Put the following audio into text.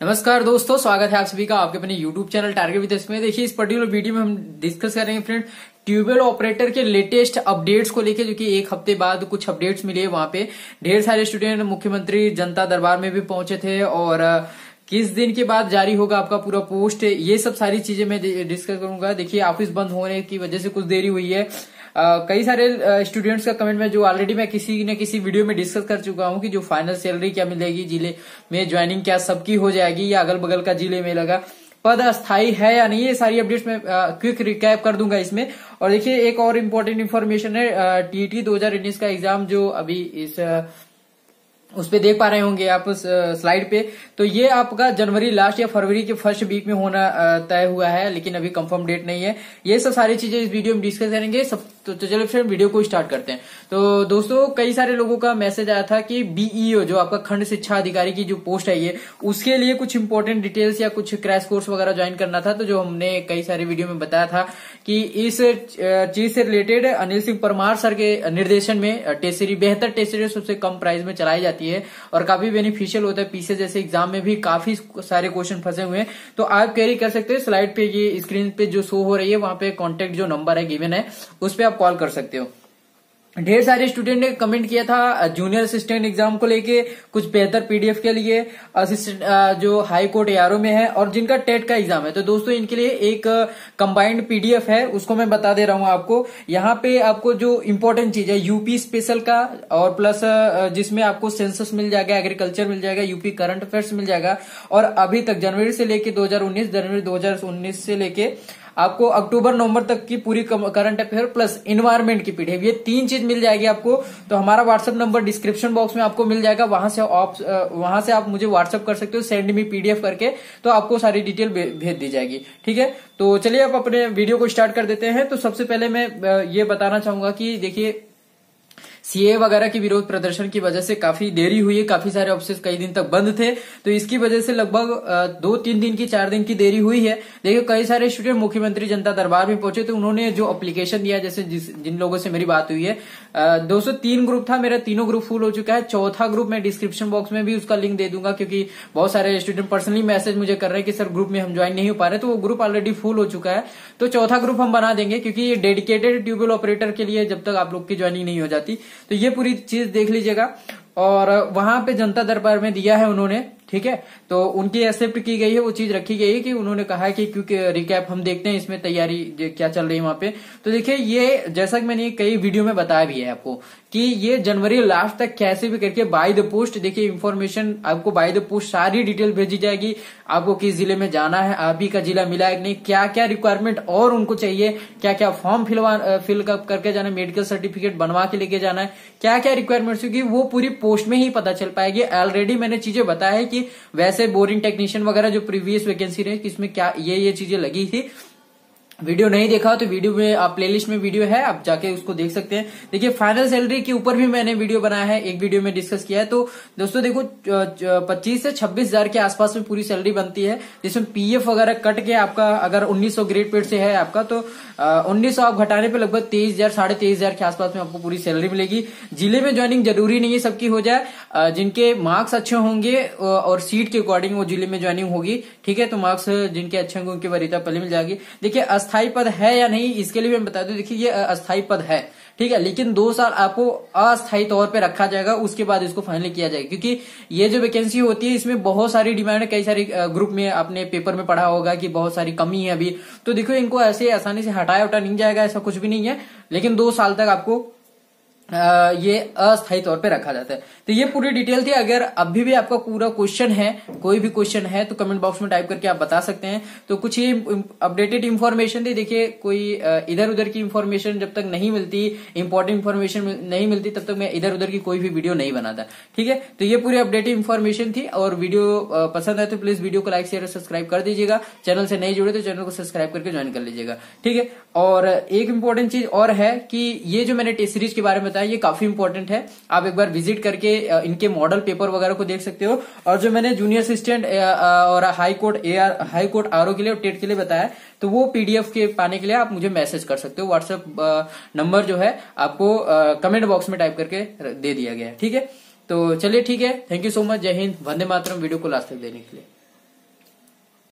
नमस्कार दोस्तों, स्वागत है आप सभी का आपके अपने YouTube चैनल टारगेट विद इसमें देखिए, इस पर्टिकुलर वीडियो में हम डिस्कस करेंगे फ्रेंड ट्यूबवेल ऑपरेटर के लेटेस्ट अपडेट्स को लेके, जो कि एक हफ़्ते बाद कुछ अपडेट्स मिले वहाँ पे। ढेर सारे स्टूडेंट मुख्यमंत्री, जनता दरबार में भी पहुँचे थे और किस दिन के बाद जारी होगा आपका पूरा पोस्ट ये सब सारी चीज़ें मैं डिस्कस करूँगा। देखिए ऑफ़िस बंद होने की वजह से कुछ देरी हुई है। कई सारे स्टूडेंट्स का कमेंट में जो ऑलरेडी मैं किसी न किसी वीडियो में डिस्कस कर चुका हूँ कि जो फाइनल सैलरी क्या मिलेगी ज़िले में ज्वाइनिंग क्या सबकी हो जाएगी या अगल बगल का ज़िले में लगा। पद अस्थाई है या नहीं, ये सारी अपडेट्स मैं क्विक रिकैप कर दूँगा इसमें। और देखिए, एक और इम्पोर्टेंट इन्फॉर्मेशन है टीटी 2019 का एग्ज़ाम जो अभी इस उस पर देख पा रहे होंगे आप उस स्लाइड पे। तो ये आपका जनवरी लास्ट या फरवरी के फ़र्स्ट वीक में होना तय हुआ है लेकिन अभी कंफर्म डेट नहीं है। ये सब सारी चीज़ें इस वीडियो में डिस्कस करेंगे। सब तो, तो चलिए फिर वीडियो को स्टार्ट करते हैं। तो दोस्तों कई सारे लोगों का मैसेज आया था कि बीईओ जो आपका खंड शिक्षा अधिकारी की जो पोस्ट है ये उसके लिए कुछ इंपॉर्टेंट डिटेल्स या कुछ क्रैश कोर्स वगैरह ज्वाइन करना था। तो जो हमने कई सारे वीडियो में बताया था कि इस चीज़ से रिलेटेड अनिल सिंह परमार सर के निर्देशन में टेस्टरी बेहतर टेस्टरी सबसे कम प्राइस में चलाई जाती है। और काफ़ी बेनिफिशियल होता है पीछे जैसे एग्ज़ाम में भी काफ़ी सारे क्वेश्चन फंसे हुए हैं। तो आप कैरी कर सकते हो। स्लाइड पे ये स्क्रीन पे जो शो हो रही है, वहाँ पे कॉन्टेक्ट जो नंबर है गिवन है, उस पर आप कॉल कर सकते हो। ढेर सारे स्टूडेंट ने कमेंट किया था, जूनियर असिस्टेंट एग्ज़ाम को लेके कुछ बेहतर पीडीएफ के लिए, असिस्टेंट जो हाई कोर्ट एआरओ में है और जिनका टेट का एग्ज़ाम है। तो दोस्तों, इनके लिए एक कंबाइंड पीडीएफ है, उसको मैं बता दे रहा हूँ आपको। यहाँ पे आपको जो इम्पोर्टेंट चीज़ है यूपी स्पेशल का और प्लस जिसमें आपको सेंसस मिल जाएगा एग्रीकल्चर मिल जाएगा यूपी करंट अफेयर्स मिल जाएगा। और अभी तक जनवरी से लेके दो हज़ार उन्नीस, जनवरी दो हज़ार उन्नीस से लेके आपको अक्टूबर, नवंबर तक की पूरी करंट अफेयर प्लस इन्वायरमेंट की पीडीएफ ये तीन चीज़ मिल जाएगी आपको तो हमारा व्हाट्सएप नंबर डिस्क्रिप्शन बॉक्स में आपको मिल जाएगा। वहाँ से आप वहाँ से आप मुझे व्हाट्सएप कर सकते हो सेंड मी पीडीएफ करके तो आपको सारी डिटेल भेज दी जाएगी। ठीक है? तो चलिए आप अपने वीडियो को स्टार्ट कर देते हैं। तो सबसे पहले मैं ये बताना चाहूँगा कि देखिए सीए वगैरह की विरोध प्रदर्शन की वजह से काफ़ी देरी हुई है, काफ़ी सारे ऑफ़िस कई दिन तक बंद थे तो इसकी वजह से लगभग दो तीन दिन की, चार दिन की देरी हुई है। देखिए, कई सारे स्टूडेंट मुख्यमंत्री जनता दरबार में पहुँचे तो उन्होंने जो अप्लीकेशन दिया, जैसे जिन लोगों से मेरी बात हुई है दो ग्रुप था, मेरा तीनों ग्रुप फुल हो चुका है। चौथा ग्रुप मैं डिस्क्रिप्शन बॉक्स में भी उसका लिंक दे दूँगा, क्योंकि बहुत सारे स्टूडेंट पर्सनली मैसेज मुझे कर रहे हैं कि, सर ग्रुप में हम ज्वाइन नहीं हो पा रहे तो वो ग्रुप ऑलरेडी फुल हो चुका है। तो चौथा ग्रुप हम बना देंगे, क्योंकि ये डेडिकेटेड ट्यूबवेल ऑपरेटर के लिए जब तक आप लोग की ज्वाइनिंग नहीं हो जाती। तो ये पूरी चीज़ देख लीजिएगा। और वहाँ पे जनता दरबार में दिया है उन्होंने, ठीक है? तो उनकी एक्सेप्ट की गई है, वो चीज़ रखी गई है कि उन्होंने कहा है कि क्योंकि रिकैप हम देखते हैं, इसमें तैयारी क्या चल रही है वहाँ पे। तो देखिए, ये जैसा कि मैंने कई वीडियो में बताया भी है आपको कि ये जनवरी लास्ट तक कैसे भी करके बाय द पोस्ट देखिए इन्फॉर्मेशन आपको बाय द पोस्ट सारी डिटेल भेजी जाएगी। आपको किस ज़िले में जाना है, आप ही का जिला मिला है नहीं क्या क्या रिक्वायरमेंट और उनको चाहिए क्या क्या फॉर्म फिलवा फिल करके जाना है मेडिकल सर्टिफिकेट बनवा के लेके जाना है क्या क्या रिक्वायरमेंट्स होगी वो पूरी पोस्ट में ही पता चल पाएगी। ऑलरेडी मैंने चीज़ें बताया है कि वैसे बोरिंग टेक्नीशियन वगैरह जो प्रीवियस वैकेंसी रहे इसमें क्या ये ये चीज़ें लगी थी। वीडियो नहीं देखा तो वीडियो में, आप प्लेलिस्ट में वीडियो है, आप जाके उसको देख सकते हैं। देखिए फाइनल सैलरी के ऊपर भी मैंने वीडियो बनाया है, एक वीडियो में डिस्कस किया है। तो दोस्तों, देखो पच्चीस से छब्बीस हज़ार के आसपास में पूरी सैलरी बनती है, जिसमें पीएफ वगैरह कट के आपका, अगर उन्नीस सौ ग्रेड पेड से है आपका तो उन्नीस सौ आप घटाने पर लगभग तेईस हज़ार, साढ़े तेईस हज़ार के आसपास में आपको पूरी सैलरी मिलेगी। ज़िले में ज्वाइनिंग ज़रूरी नहीं है, सबकी हो जाए। जिनके मार्क्स अच्छे होंगे और सीट के अकॉर्डिंग वो ज़िले में ज्वाइनिंग होगी, ठीक है? तो मार्क्स जिनके अच्छे होंगे, उनकी वरीता पहले मिल जाएगी। देखिए अस्थायी पद है या नहीं, इसके लिए मैं बता दू, देखिए, ये अस्थाई पद है, ठीक है? लेकिन दो साल आपको अस्थायी तौर पे रखा जाएगा, उसके बाद इसको फाइनल किया जाएगा। क्योंकि ये जो वैकेंसी होती है, इसमें बहुत सारी डिमांड है, कई सारी ग्रुप में आपने पेपर में पढ़ा होगा कि बहुत सारी कमी है अभी। तो देखो, इनको ऐसे आसानी से हटाया उठा नहीं जाएगा, ऐसा कुछ भी नहीं है। लेकिन दो साल तक आपको ये अस्थायी तौर पे रखा जाता है। तो ये पूरी डिटेल थी। अगर अभी भी आपका पूरा क्वेश्चन है, कोई भी क्वेश्चन है तो कमेंट बॉक्स में टाइप करके आप बता सकते हैं। तो कुछ ही अपडेटेड इन्फॉर्मेशन थी। देखिए, कोई इधर उधर की इन्फॉर्मेशन जब तक नहीं मिलती इंपॉर्टेंट इन्फॉर्मेशन नहीं मिलती, तब तक मैं इधर उधर की कोई भी वीडियो नहीं बनाता। ठीक है? तो ये पूरी अपडेटेड इन्फॉर्मेशन थी। और वीडियो पसंद है तो प्लीज़ वीडियो को लाइक शेयर और सब्सक्राइब कर दीजिएगा। चैनल से नहीं जुड़े तो चैनल को सब्सक्राइब करके ज्वाइन कर लीजिएगा। ठीक है? और एक इंपॉर्टेंट चीज़ और है कि ये जो मैंने टेस्ट सीरीज़ के बारे में बताया, ये काफ़ी इंपॉर्टेंट है। आप एक बार विज़िट करके इनके मॉडल पेपर वगैरह को देख सकते हो। और जो मैंने जूनियर असिस्टेंट और high court A R high court R के लिए और टेट के लिए बताया तो वो पीडीएफ के पाने के लिए आप मुझे मैसेज कर सकते हो। व्हाट्सएप नंबर जो है, आपको कमेंट बॉक्स में टाइप करके दे दिया गया है। ठीक है? तो चलिए, ठीक है। थैंक यू सो मच जय हिंद। वंदे मातरम। वीडियो को लास्ट तक देने के लिए।